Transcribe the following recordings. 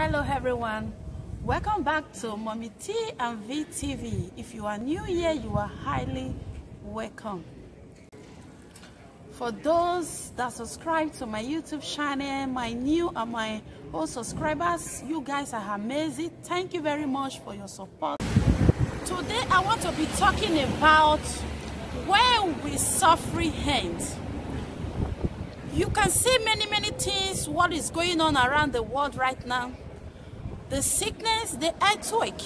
Hello everyone. Welcome back to Mummy T and V TV. If you are new here, you are highly welcome. For those that subscribe to my YouTube channel, my new and my old subscribers, you guys are amazing. Thank you very much for your support. Today I want to be talking about when we suffering hand. You can see many, many things, what is going on around the world right now. The sickness, the earthquake.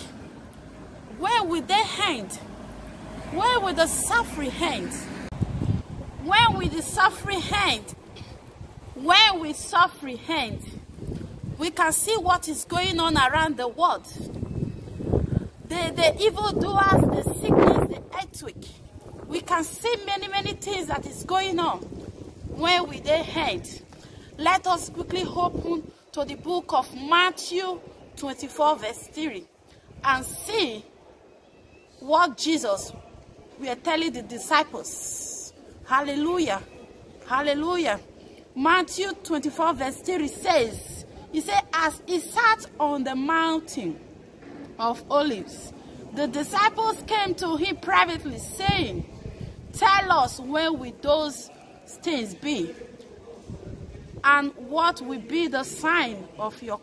Where will they hand? Where will the suffering hand? Where will the suffering hand? Where will suffering hand? We can see what is going on around the world. The, the evildoers, the sickness, the earthquake. We can see many, many things that is going on where will they hand? Let us quickly open to the book of Matthew 24 verse 3 and see what Jesus will telling the disciples. Hallelujah. Hallelujah. Matthew 24 verse 3 says, He said, as he sat on the mountain of olives, the disciples came to him privately saying, Tell us when will those things be? And what will be the sign of your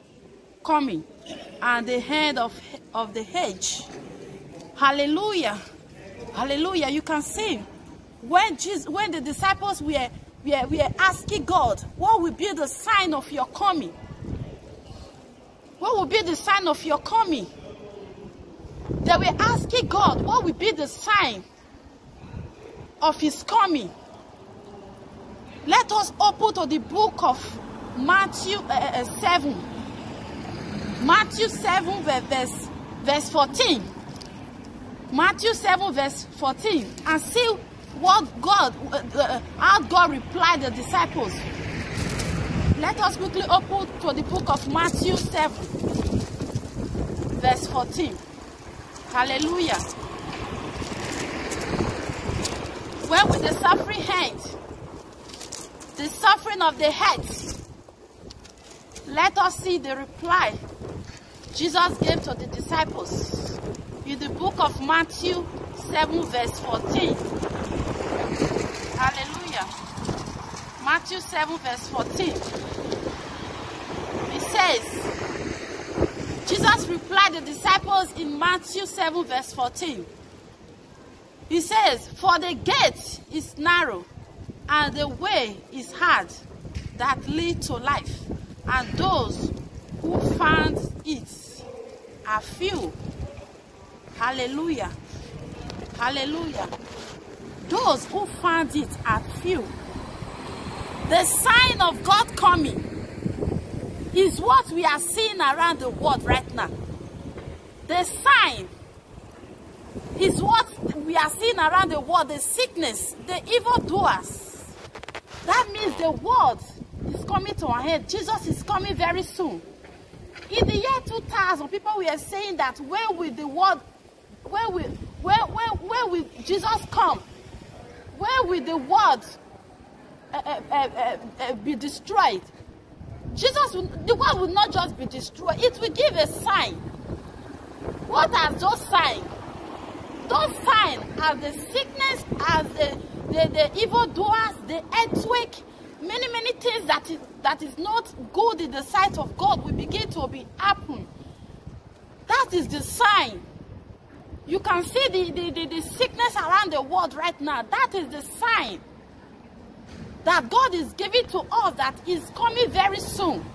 coming and the end of, of the hedge? Hallelujah. Hallelujah. You can see when Jesus, when the disciples were, were, were asking God, what will be the sign of your coming? What will be the sign of your coming? They were asking God, what will be the sign of his coming? Let us open to the book of Matthew uh, uh, 7. Matthew 7 verse, verse 14. Matthew 7 verse 14. And see what God, uh, uh, how God replied the disciples. Let us quickly open to the book of Matthew 7 verse 14. Hallelujah. Where will the suffering end? the suffering of the head. Let us see the reply Jesus gave to the disciples in the book of Matthew 7 verse 14. Hallelujah. Matthew 7 verse 14. It says, Jesus replied the disciples in Matthew 7 verse 14. He says, for the gate is narrow and the way is hard that lead to life and those who find it. Are few. Hallelujah. Hallelujah. Those who find it are few. The sign of god coming is what we are seeing around the world right now. The sign is what we are seeing around the world. The sickness the evildoers that means the world is coming to an end. Jesus is coming very soon. In the year 2000, people were saying that where will the world, where will, where, where, where will Jesus come? Where will the world uh, uh, uh, be destroyed? Jesus, the world will not just be destroyed. It will give a sign. What are those signs? Those signs are the sickness, as the the, the evildoers, the earthquake, many, many things that is, that is not good in the sight of God will begin to be happen. That is the sign. You can see the, the, the, the sickness around the world right now. That is the sign that God is giving to us that is coming very soon.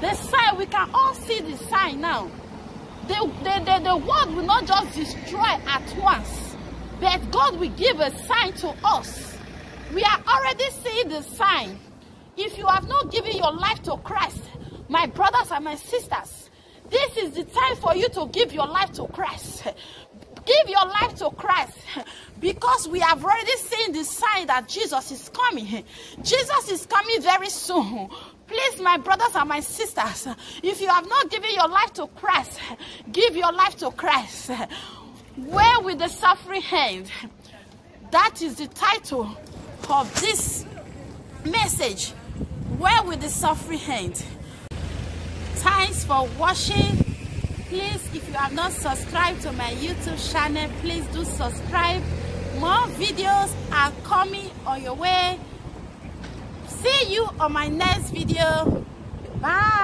The sign, we can all see the sign now. The, the, the, the world will not just destroy at once. But God will give a sign to us. We are already seeing the sign. If you have not given your life to Christ, my brothers and my sisters, this is the time for you to give your life to Christ. Give your life to Christ because we have already seen the sign that Jesus is coming. Jesus is coming very soon. Please, my brothers and my sisters, if you have not given your life to Christ, give your life to Christ. Where will the suffering end? That is the title of this message. Where will the suffering end? Thanks for watching. Please, if you have not subscribed to my YouTube channel, please do subscribe. More videos are coming on your way. See you on my next video. Bye.